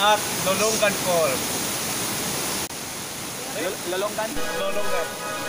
at Lolongan Falls. Lolongan? Lolongan.